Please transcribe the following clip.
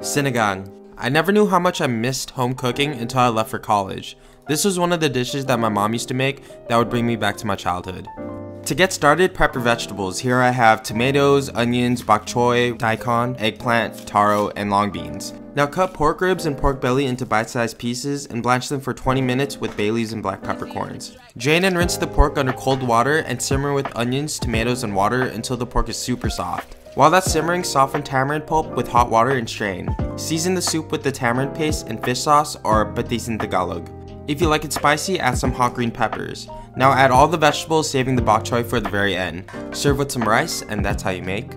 Sinigang. I never knew how much I missed home cooking until I left for college. This was one of the dishes that my mom used to make that would bring me back to my childhood. To get started, prep your vegetables. Here I have tomatoes, onions, bok choy, daikon, eggplant, taro, and long beans. Now cut pork ribs and pork belly into bite-sized pieces and blanch them for 20 minutes with bay leaves and black peppercorns. Drain and rinse the pork under cold water and simmer with onions, tomatoes, and water until the pork is super soft. While that's simmering, soften tamarind pulp with hot water and strain. Season the soup with the tamarind paste and fish sauce or patis in Tagalog. If you like it spicy, add some hot green peppers. Now add all the vegetables, saving the bok choy for the very end. Serve with some rice, and that's how you make